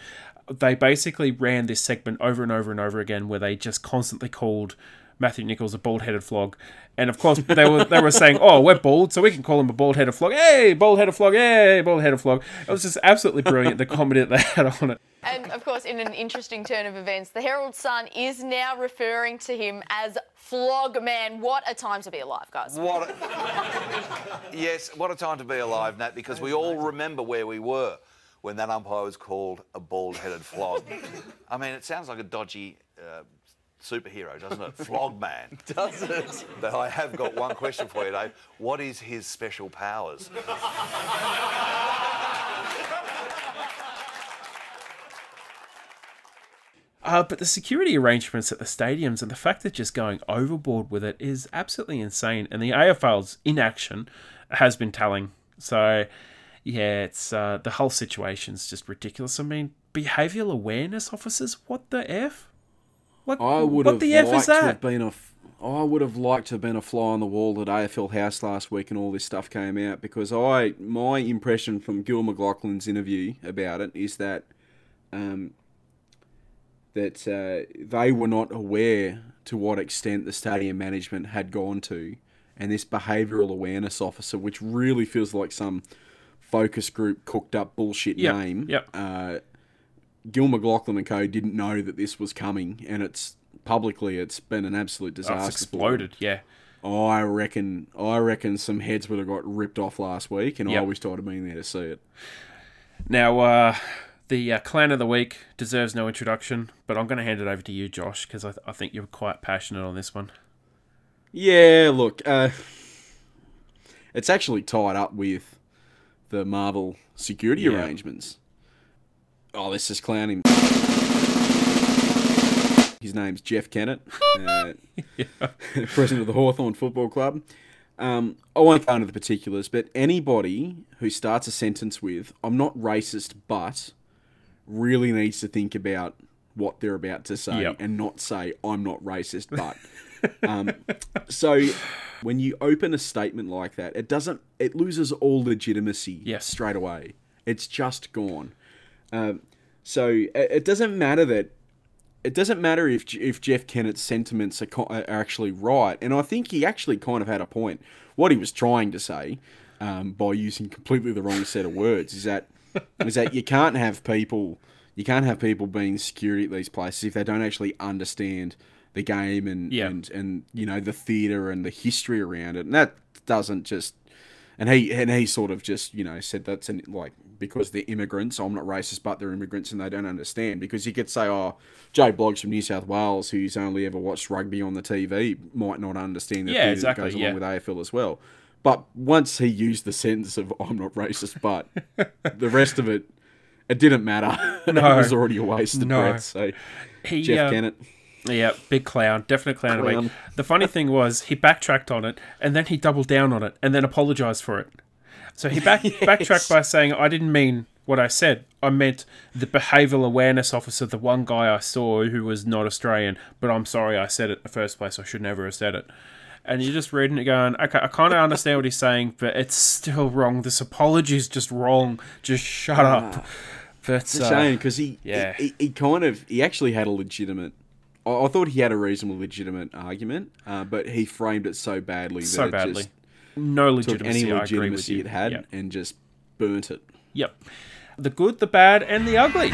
They basically ran this segment over and over and over again, where they just constantly called Matthew Nicholls a bald-headed flog, and of course they were they were saying, "Oh, we're bald, so we can call him a bald-headed flog." Hey, bald-headed flog! Hey, bald-headed flog! It was just absolutely brilliant. The comedy that they had on it. And of course, in an interesting turn of events, the Herald Sun is now referring to him as Flog Man. What a time to be alive, guys. What? A, yes, what a time to be alive, Nat, because we all remember where we were when that umpire was called a bald-headed flog. I mean, it sounds like a dodgy uh, superhero, doesn't it? Flog man. Does it? But I have got one question for you, Dave. What is his special powers? Uh, but the security arrangements at the stadiums and the fact that just going overboard with it is absolutely insane. And the AFL's inaction has been telling. So, yeah, it's uh, the whole situation's just ridiculous. I mean, behavioural awareness officers, what the f? What, I would what have the f liked is to have been a. I would have liked to have been a fly on the wall at AFL House last week and all this stuff came out because I my impression from Gil McLachlan's interview about it is that um, that uh, they were not aware to what extent the stadium management had gone to, and this behavioural awareness officer, which really feels like some focus group cooked up bullshit Yep, name. yep. Uh, Gil McLachlan and co didn't know that this was coming, and it's publicly it's been an absolute Oh, disaster. it's exploded, yeah. I reckon. I reckon some heads would have got ripped off last week, and I Yep. wished I'd have been there to see it. Now, uh, the uh, clown of the week deserves no introduction, but I'm going to hand it over to you, Josh, because I, I think you're quite passionate on this one. Yeah, look, uh, it's actually tied up with the Marvel security Yeah. arrangements. Oh, this is clowning. His name's Jeff Kennett, uh, president of the Hawthorn Football Club. Um, I won't go into the particulars, but anybody who starts a sentence with "I'm not racist, but," really needs to think about what they're about to say Yep. and not say "I'm not racist, but." um, so when you open a statement like that, it doesn't. It loses all legitimacy Yes. straight away. It's just gone. Um, so it, it doesn't matter that it doesn't matter if if Jeff Kennett's sentiments are, co- are actually right, and I think he actually kind of had a point. What he was trying to say um, by using completely the wrong set of words is that is that you can't have people you can't have people being security at these places if they don't actually understand the game and Yeah. and and you know the theatre and the history around it, and that doesn't just and he and he sort of just you know said that's an, like because they're immigrants. I'm not racist, but they're immigrants and they don't understand. Because you could say, oh, Joe Bloggs from New South Wales, who's only ever watched rugby on the TV, might not understand the Yeah, exactly, that goes yeah. along with AFL as well. But once he used the sentence of "I'm not racist," but the rest of it, it didn't matter. No. it was already a waste of No. breath. So He, Jeff uh, Kennett. Yeah, big clown, definite clown, Clown. The funny thing was he backtracked on it and then he doubled down on it and then apologized for it. So he back backtracked by saying, "I didn't mean what I said. I meant the behavioural awareness officer, the one guy I saw who was not Australian. But I'm sorry I said it in the first place. I should never have said it." And you're just reading it, going, "Okay, I kind of understand what he's saying, but it's still wrong. This apology is just wrong. Just shut up." But It's a uh, shame because he, yeah. he he kind of he actually had a legitimate. I, I thought he had a reasonable legitimate argument, uh, but he framed it so badly so badly, just no legitimacy. Took any legitimacy it had yep. and just burnt it. Yep. The good, the bad, and the ugly.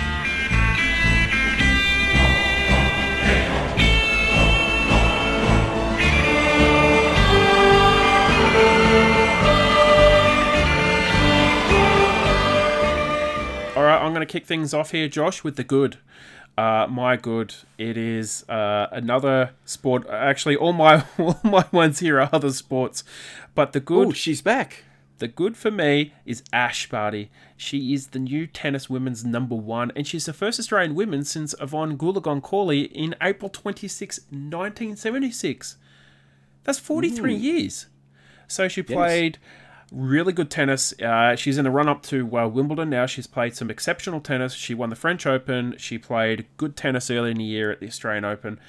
All right, I'm going to kick things off here, Josh, with the good. Uh, my good. It is uh, another sport. Actually, all my all my ones here are other sports, but the good. Oh, she's back. The good for me is Ash Barty. She is the new tennis women's number one, and she's the first Australian woman since Evonne Goolagong Cawley in April 26, 1976. That's 43 years. So she played really good tennis. Uh, she's in the run up to uh, Wimbledon now. She's played some exceptional tennis. She won the French Open. She played good tennis early in the year at the Australian Open.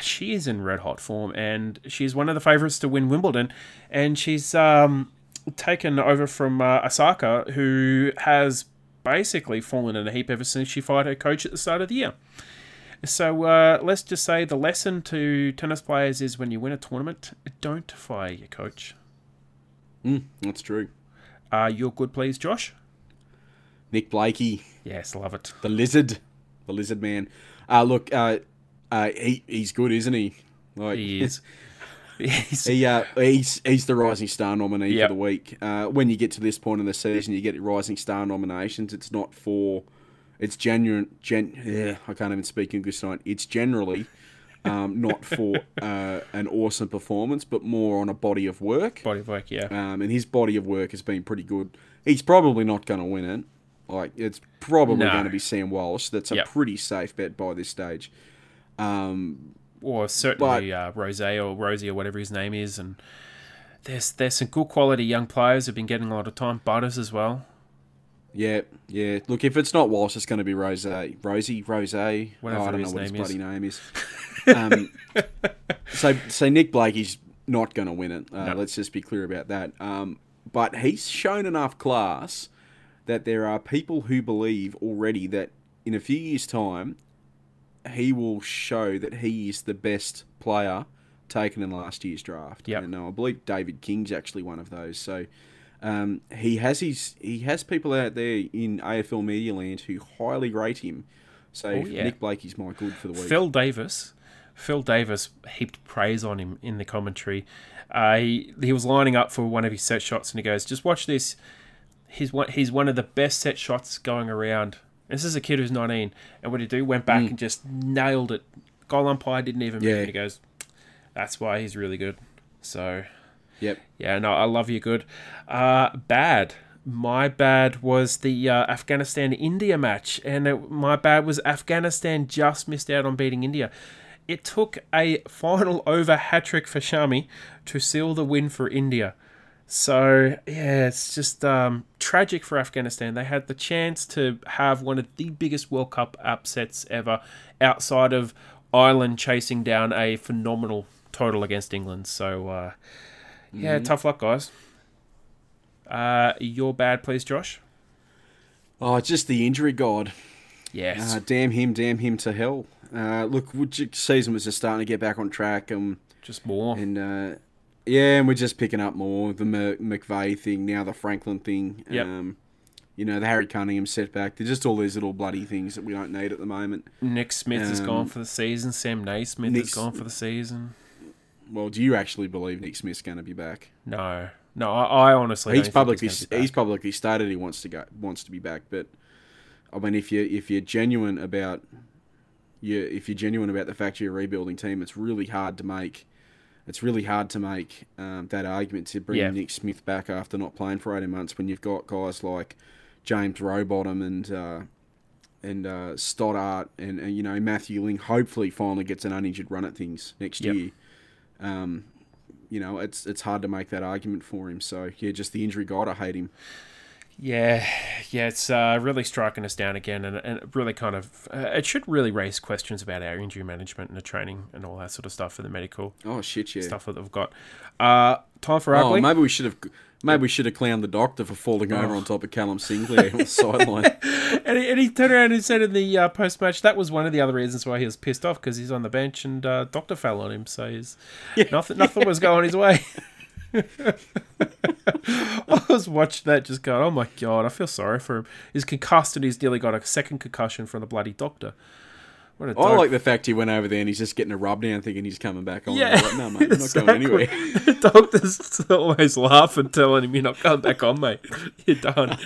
She is in red hot form, and she's one of the favourites to win Wimbledon. And she's um, taken over from uh, Osaka, who has basically fallen in a heap ever since she fired her coach at the start of the year. So uh, let's just say the lesson to tennis players is when you win a tournament, don't fire your coach. That's true. Uh, you're good, please, Josh. Nick Blakey, Yes, love it. the lizard, the lizard man. Uh, look, uh, uh, he he's good, isn't he? Like, He is. He's, He, uh, he's he's the Rising Star nominee Yep. for the week. Uh, when you get to this point in the season, you get Rising Star nominations. It's not for, it's genuine. Gen, yeah, I can't even speak English tonight. It's generally um, not for uh, an awesome performance, but more on a body of work. body of work, yeah. Um, and his body of work has been pretty good. He's probably not going to win it. Like it's probably No. going to be Sam Walsh. That's a Yep. pretty safe bet by this stage. or certainly uh, Rose or Rosie or whatever his name is. And there's there's some good quality young players who've been getting a lot of time. Butters as well. Yeah, yeah. Look, if it's not Walsh, it's going to be Rose. Rosie, Rose. Oh, I don't his know what his name is. bloody name is. um, so, so Nick Blakey's not going to win it. Uh, No. Let's just be clear about that. Um, but he's shown enough class that there are people who believe already that in a few years' time, he will show that he is the best player taken in last year's draft. Yep. And uh, I believe David King's actually one of those. So um, he has his he has people out there in AFL media land who highly rate him. So Oh, yeah. Nick Blakey's my good for the week. Phil Davis. Phil Davis heaped praise on him in the commentary. Uh, he, he was lining up for one of his set shots, and he goes, "Just watch this. He's one. He's one of the best set shots going around." This is a kid who's 19, and what did he do? Went back and just nailed it. Goal umpire didn't even move. Mm. Yeah. And he goes, "That's why he's really good." So Yep. yeah, no, I love you. Good. Uh, bad. My bad was the uh, Afghanistan India match, and it, my bad was Afghanistan just missed out on beating India. It took a final over hat trick for Shami to seal the win for India. So yeah, it's just um, tragic for Afghanistan. They had the chance to have one of the biggest World Cup upsets ever, outside of Ireland chasing down a phenomenal total against England. So uh, yeah, tough luck, guys. Uh, your bad, please, Josh. Oh, just the injury god. Yes. Uh, damn him, damn him to hell. Uh, look, season was just starting to get back on track, um, just more. and uh, yeah, and we're just picking up more the McVeigh thing, now the Franklin thing. Yep. Um, you know, the Harry Cunningham setback. They're just all these little bloody things that we don't need at the moment. Nick Smith is um, gone for the season. Sam Naismith is gone for the season. Well, do you actually believe Nick Smith's going to be back? No, no, I, I honestly he's don't publicly he's, he's publicly stated he wants to go wants to be back, but I mean, if you if you're genuine about you if you're genuine about the fact you're a rebuilding team, it's really hard to make. It's really hard to make um, that argument to bring Yeah. Nick Smith back after not playing for eighteen months when you've got guys like James Rowbottom and uh, and uh, Stoddart and, and you know Matthew Ling. Hopefully, finally gets an uninjured run at things next Yep. year. Um, you know, it's it's hard to make that argument for him. So yeah, just the injury god, I hate him. Yeah, yeah, it's uh, really striking us down again, and, and really kind of uh, it should really raise questions about our injury management and the training and all that sort of stuff for the medical Oh shit, yeah. stuff that they've got. Uh, time for ugly. Oh, maybe we should have maybe we should have clowned the doctor for falling over on top of Callum Sinclair on the sideline. And he, and he turned around and said in the uh, post match that was one of the other reasons why he was pissed off because he's on the bench and uh, Doctor fell on him, so he's nothing nothing was going his way. I was watching that, just going, "Oh my god, I feel sorry for him. He's concussed and he's nearly got a second concussion from the bloody doctor." What a I dope. like the fact he went over there and he's just getting a rub down, thinking he's coming back on. Yeah, like, no, mate, you're not going anywhere. The doctor's always laughing, telling him, "You're not coming back on, mate. You're done."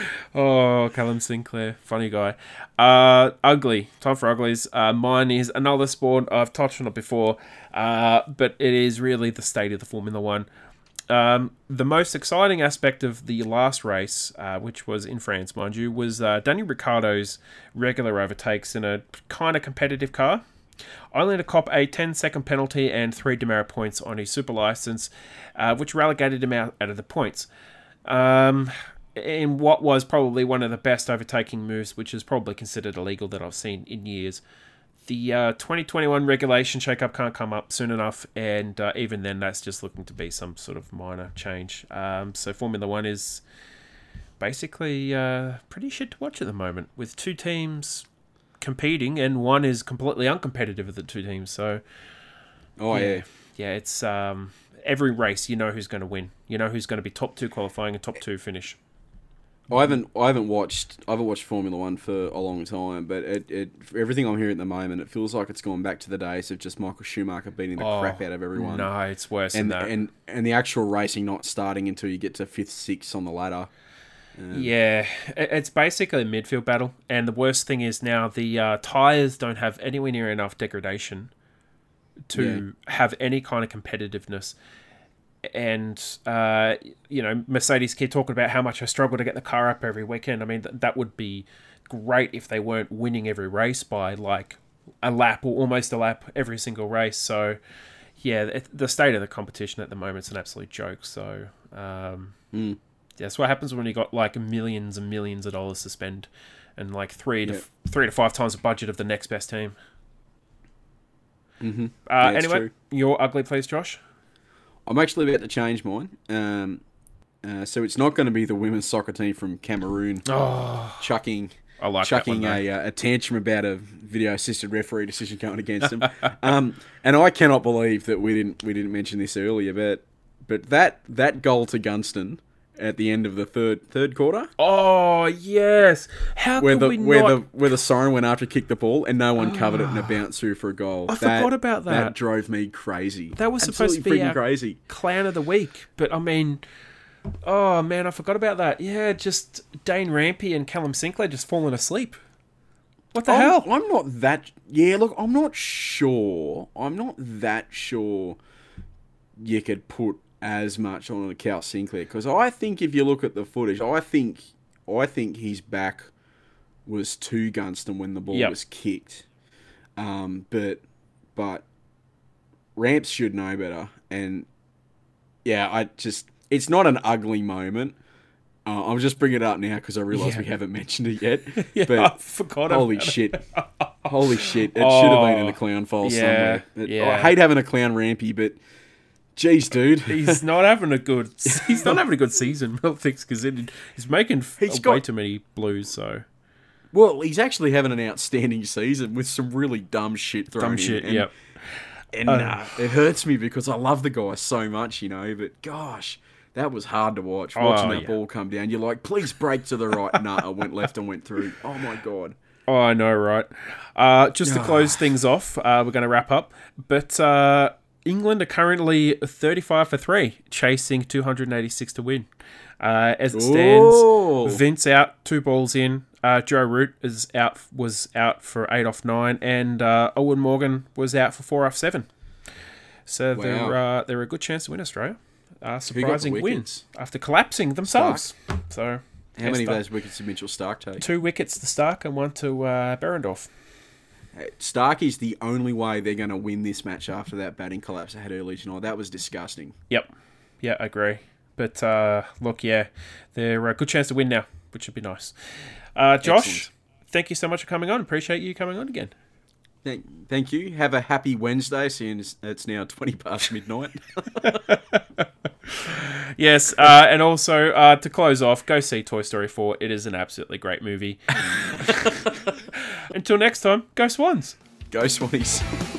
Oh, Callum Sinclair, funny guy. Uh, ugly. Time for uglies. Uh, mine is another sport. I've touched on it before, uh, but it is really the state of the Formula One. Um, the most exciting aspect of the last race, uh, which was in France, mind you, was uh, Daniel Ricciardo's regular overtakes in a kind of competitive car. Only to cop a 10 second penalty and three demerit points on his super license, uh, which relegated him out, out of the points. Um, in what was probably one of the best overtaking moves, which is probably considered illegal that I've seen in years. The uh, 2021 regulation shakeup can't come up soon enough, and uh, even then, that's just looking to be some sort of minor change. Um, so Formula One is basically uh, pretty shit to watch at the moment, with two teams competing, and one is completely uncompetitive of the two teams. So Oh yeah. yeah, it's um, every race you know who's going to win. You know who's going to be top two qualifying and top two finish. I haven't I haven't watched I haven't watched Formula One for a long time, but it, it everything I'm hearing at the moment, it feels like it's gone back to the days of just Michael Schumacher beating the crap out of everyone. Oh, No, it's worse and than that. and and the actual racing not starting until you get to fifth, sixth on the ladder. Yeah, it's basically a midfield battle, and the worst thing is now the uh, tires don't have anywhere near enough degradation to have any kind of competitiveness. And uh, you know, Mercedes keep talking about how much I struggle to get the car up every weekend. I mean, th- that would be great if they weren't winning every race by like a lap or almost a lap every single race. So, yeah, it, the state of the competition at the moment is an absolute joke. So, um, that's what happens when you got like millions and millions of dollars to spend, and like three to Yeah. f- three to five times the budget of the next best team. Mm-hmm. Uh, Yeah, anyway, true. your ugly please, Josh. I'm actually about to change mine. Um, uh, so it's not going to be the women's soccer team from Cameroon chucking I like chucking one, a, uh, a tantrum about a video assisted referee decision going against them. um, and I cannot believe that we didn't we didn't mention this earlier, but but that that goal to Gunston at the end of the third third quarter, Oh yes, how where could the we where not? the where the siren went after kicked the ball and no one covered it and it ah. bounced through for a goal. I forgot about that. That drove me crazy. That was supposed to be our crazy. clown of the week, but I mean, oh man, I forgot about that. Yeah, just Dane Rampe and Callum Sinclair just falling asleep. What the I'm, hell? I'm not that. Yeah, look, I'm not sure. I'm not that sure you could put as much on a Cal Sinclair because I think if you look at the footage, I think I think his back was to Gunston when the ball Yep. was kicked. Um, but but Ramps should know better, and yeah, I just it's not an ugly moment. Uh, I'm just bringing it up now because I realise we haven't mentioned it yet. Yeah, but I forgot Holy shit! Holy shit! It should have been in the clown file Oh, yeah, somewhere. It- yeah. I hate having a clown rampy, but jeez, dude. He's not having a good. He's not having a good season. Thinks because he's making He's way too many blues. So well, he's actually having an outstanding season with some really dumb shit thrown dumb in. shit. And, Yep. And uh, it hurts me because I love the guy so much, you know. But gosh, that was hard to watch. Watching Oh, that yeah. ball come down, you're like, please break to the right. nah, I went left and went through. Oh my god. Oh, I know, right? Uh, just to close things off, uh, we're going to wrap up. But uh, England are currently 35 for 3, chasing 286 to win. Uh, as it stands, Ooh. Vince out, two balls in. Uh, Joe Root is out, was out for 8 off 9, and uh, Eoin Morgan was out for 4 off 7. So they're, uh, they're a good chance to win Australia. Uh, surprising wins after collapsing themselves. So How many of those wickets did Mitchell Starc take? Two wickets to Starc and one to uh, Behrendorff. Starc is the only way they're going to win this match after that batting collapse they had earlier tonight. That was disgusting. Yep. Yeah, I agree. But uh, look, yeah, they're a good chance to win now, which would be nice. Uh, Josh, Excellent. thank you so much for coming on. Appreciate you coming on again. Thank, thank you. Have a happy Wednesday, seeing it's, it's now 20 past midnight. Yes, uh, and also uh, to close off, go see Toy Story 4. It is an absolutely great movie. Until next time, go Swans. Go Swannies.